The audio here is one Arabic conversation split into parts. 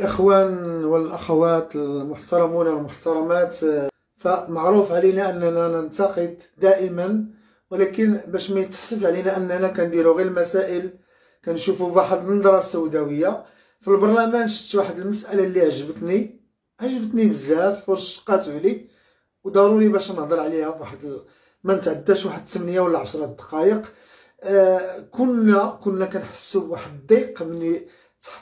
الإخوان والأخوات المحترمون والمحترمات فمعروف علينا أننا ننتقد دائما ولكن باش ما يتحسبش علينا أننا كنديرو غير المسائل كنشوفوا بواحد النظرة سوداوية في البرلمان شفت واحد المسألة اللي عجبتني عجبتني بزاف ورشقات علي وضروري باش نهضر عليها بواحد ما نتعداش واحد 8 ولا 10 دقائق آه كنا كنا كنحسوا بواحد الضيق ملي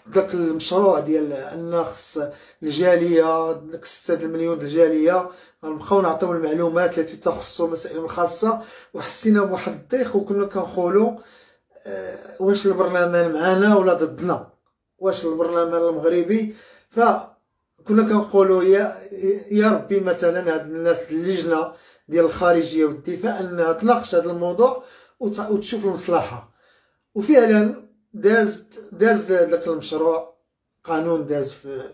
داك المشروع ديال أن خص الجالية داك 6 المليون الجالية غنبقاو نعطيو المعلومات التي تخص مسائل خاصة وحسينا بواحد الضيق وكنا كنقولوا آه واش البرلمان معانا ولا ضدنا؟ واش البرلمان المغربي؟ فكنا كنقولوا يا يا ربي مثلا هاد الناس اللجنة ديال الخارجية والدفاع أنها تناقش هذا الموضوع وتشوف المصلحة. وفعلا داز داز داك المشروع قانون داز في,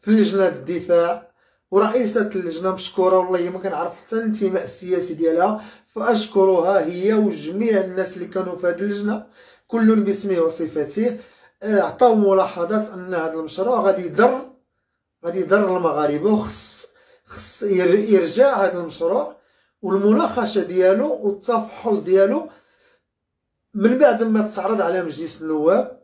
في لجنه الدفاع ورئيسة اللجنة مشكورة والله ما كنعرف حتى الانتماء السياسي ديالها. فأشكرها هي وجميع الناس اللي كانوا في هذه اللجنة كل باسمه وصفاته. عطاو ملاحظات أن هذا المشروع غادي يضر غادي يضر المغاربة وخص خص يرجع هذا المشروع والمناقشة ديالو والتفحص ديالو من بعد ما تعرض على مجلس النواب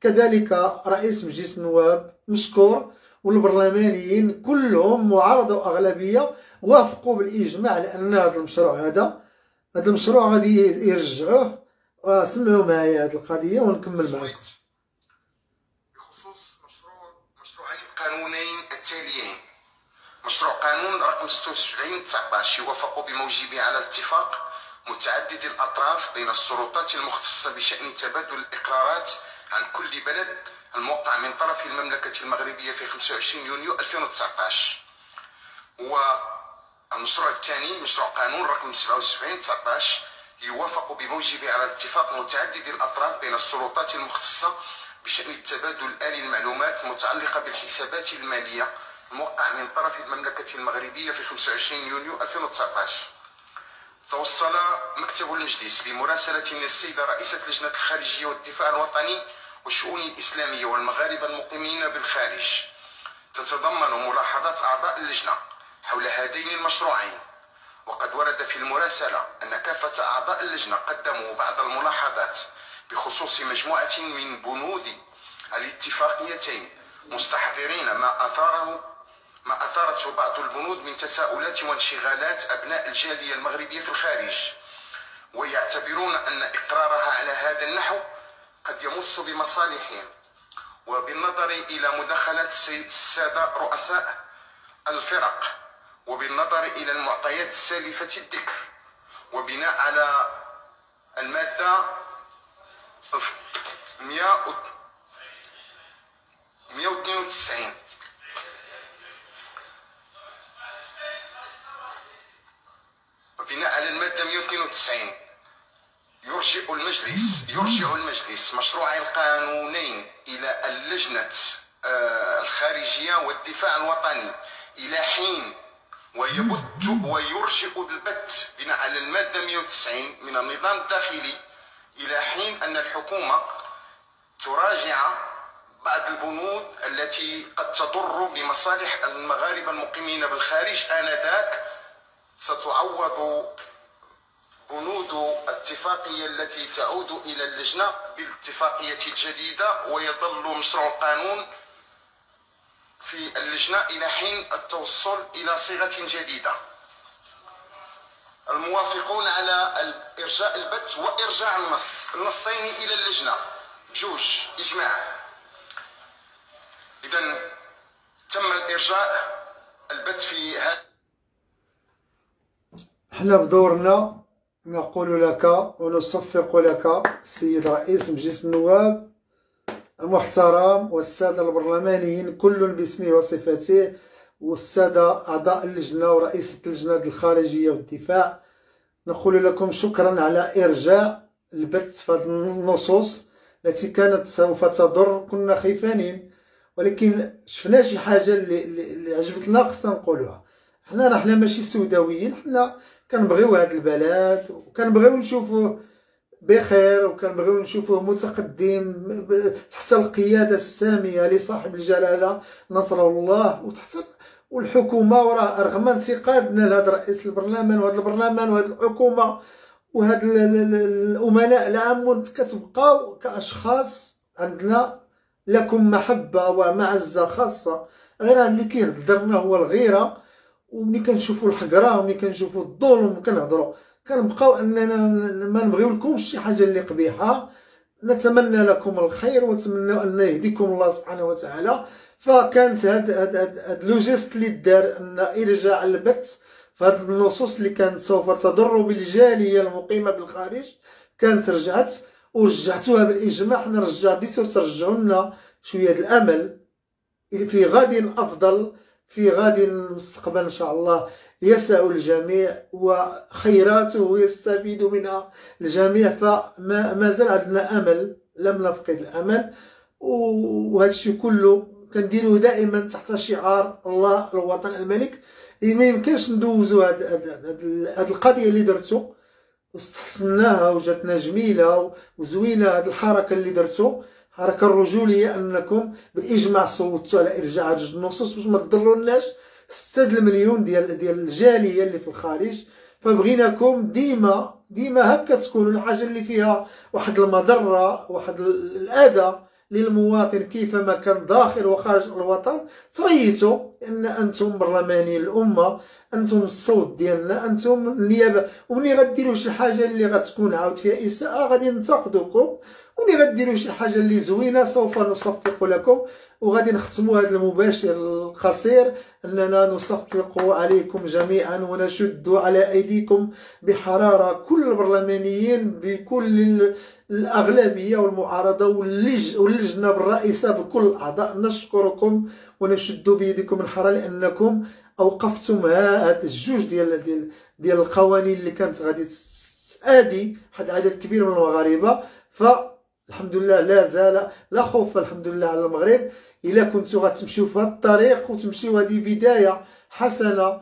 كذلك رئيس مجلس النواب مشكور والبرلمانيين كلهم معارضة واغلبيه وافقوا بالإجماع على ان هذا المشروع هذا هذا المشروع غادي يرجعوه سمعوا معايا هذه القضية ونكمل معكم بخصوص مشروع مشروعين قانونين التاليين. مشروع قانون رقم 76 19 يوافق بموجبه على اتفاق متعدد الأطراف بين السلطات المختصة بشأن تبادل الإقرارات عن كل بلد الموقع من طرف المملكة المغربية في 25 يونيو 2019 والمشروع الثاني مشروع قانون رقم 77 19 يوافق بموجبه على اتفاق متعدد الأطراف بين السلطات المختصة بشأن التبادل الآلي المعلومات المتعلقة بالحسابات المالية موقع من طرف المملكة المغربية في 25 يونيو 2019 توصل مكتب المجلس بمراسلة من السيدة رئيسة لجنة الخارجية والدفاع الوطني والشؤون الإسلامية والمغاربة المقيمين بالخارج. تتضمن ملاحظات أعضاء اللجنة حول هذين المشروعين. وقد ورد في المراسلة أن كافة أعضاء اللجنة قدموا بعض الملاحظات بخصوص مجموعة من بنود الاتفاقيتين مستحضرين ما أثاره ما أثارته بعض البنود من تساؤلات وانشغالات أبناء الجالية المغربية في الخارج ويعتبرون أن إقرارها على هذا النحو قد يمس بمصالحهم وبالنظر إلى مداخلات السادة رؤساء الفرق وبالنظر إلى المعطيات السالفة الذكر وبناء على المادة 192 290 يرجع المجلس يرجع المجلس مشروع القانونين إلى اللجنة آه، الخارجية والدفاع الوطني إلى حين ويبت ويرجع البت بناء على المادة 190 من النظام الداخلي إلى حين أن الحكومة تراجع بعض البنود التي قد تضر بمصالح المغاربة المقيمين بالخارج آنذاك. ستعوض الاتفاقية التي تعود إلى اللجنة بالاتفاقية الجديدة ويظل مشروع القانون في اللجنة إلى حين التوصل إلى صيغة جديدة. الموافقون على إرجاء البت وإرجاع النص. النصين إلى اللجنة. جوج. إجماع. إذا تم الإرجاء البت في هذا. حنا بدورنا نقول لك ونصفق لك السيد رئيس مجلس النواب المحترم والسادة البرلمانيين كل باسمه وصفاته والسادة أعضاء اللجنة ورئيسة اللجنة الخارجية والدفاع. نقول لكم شكرا على إرجاع البث في النصوص التي كانت سوف تضر كنا خيفانين. ولكن شفنا شي حاجة اللي عجبتنا خصنا نقولوها. حنا راه حنا ماشي سوداويين حنا كنبغيو هاد البلد وكنبغيو نشوفوا بخير وكنبغيو نشوفوه متقدم تحت القيادة السامية لصاحب الجلالة نصر الله وتحت والحكومة وراه رغم انتقادنا لهذا رئيس البرلمان وهذا البرلمان وهذه الحكومة وهاد الأمناء العام كتبقاو كأشخاص عندنا لكم محبة ومعزة خاصة. غير اللي كيهضرنا هو الغيرة. وملي كنشوفوا الحقرة وملي كنشوفوا الظلم وكنهضروا كنبقاو أننا ما نبغيو لكم شي حاجة اللي قبيحة. نتمنى لكم الخير ونتمنى أن يهديكم الله سبحانه وتعالى. فكانت هاد هاد هاد, هاد le geste اللي دار أن إرجاع البث. فهاد النصوص اللي كانت سوف تضر بالجالية المقيمة بالخارج كانت رجعت ورجعتوها بالإجماع. حنا رجع بديتو ترجعوا لنا شوية الأمل. في غد أفضل في غد المستقبل إن شاء الله. يسع الجميع وخيراته يستفيد منها الجميع فما ما زال عندنا أمل لم نفقد الأمل. وهذا الشيء كله كنديروه دائما تحت شعار الله الوطن الملك. ما يمكنش ندوزو هاد, هاد, القضية اللي درتو. واستحسناها وجاتنا جميلة وزوينة هاد الحركة اللي درتو. حركه الرجوليه أنكم بالاجماع صوتوا على إرجاع جوج النصوص باش ما تضروناش 6 المليون ديال ديال الجاليه اللي في الخارج. فبغيناكم ديما ديما هكا تكونوا الحاجة اللي فيها واحد المضرة واحد الأذى للمواطن كيفما كان داخل وخارج الوطن. تريتوا إن أنتم برلماني الأمة أنتم الصوت ديالنا أنتم النيابة. ومني غديروا شي حاجة اللي غتكون عاود فيها إساءة غادي ننتقدوكم. ومني غديروا شي حاجة اللي زوينة سوف نصفق لكم. وغادي نختموا هذا المباشر القصير أننا نصفق عليكم جميعا ونشد على أيديكم بحرارة كل البرلمانيين بكل الأغلبية والمعارضة واللجنة بالرئيسة بكل الاعضاء نشكركم ونشد بيدكم الحرارة لأنكم أوقفتم هاد الجوج ديال ديال ديال القوانين اللي كانت غادي تادي واحد عدد كبير من المغاربة. فالحمد لله لا زال لا خوف الحمد لله على المغرب. إلا كنتو غتمشيو في هذا الطريق وتمشيو هذه بداية حسنة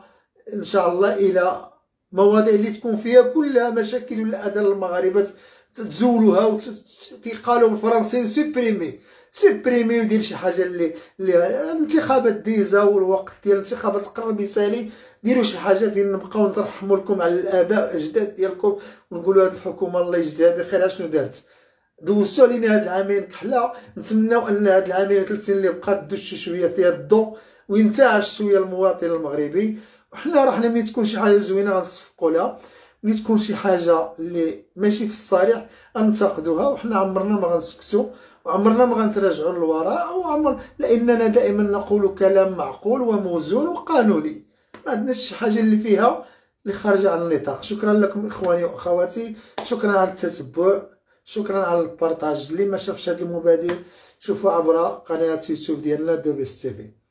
إن شاء الله إلى مواضيع اللي تكون فيها كلها مشاكل ولا اذى المغاربه تزولوها وكيقالوا بالفرنسي supprimer supprimer ودير شي حاجة اللي الانتخابات déjà والوقت ديال الانتخابات قرب يسالي ديروا شي حاجة فين نبقاو نترحموا لكم على الآباء الاجداد ديالكم ونقولوا هذه الحكومة الله يجزيها بخير. أشنو دارت؟ دوزتو علينا هاد العامين كحلة. نتمناو أن هاد العامين ثلاث سنين اللي بقات دوز شي شوية فيها الضو وينتعش شوية المواطن المغربي. وحنا راه حنا ملي تكون شي حاجة زوينة غنصفقوا لها. ملي تكون شي حاجة اللي ماشي في الصالح غنتقدوها وحنا عمرنا ما غنسكتوا وعمرنا ما غنتراجعوا للوراء. وعمر لأننا دائما نقول كلام معقول وموزون وقانوني. ما عندناش شي حاجة اللي فيها اللي خارجة عن النطاق. شكرا لكم إخواني وأخواتي. شكرا على التتبع. شكرا على ال partage. اللي ما شافش هذا المبادر شوفوا عبر قناة يوتيوب ديالنا دوبيس تيفي.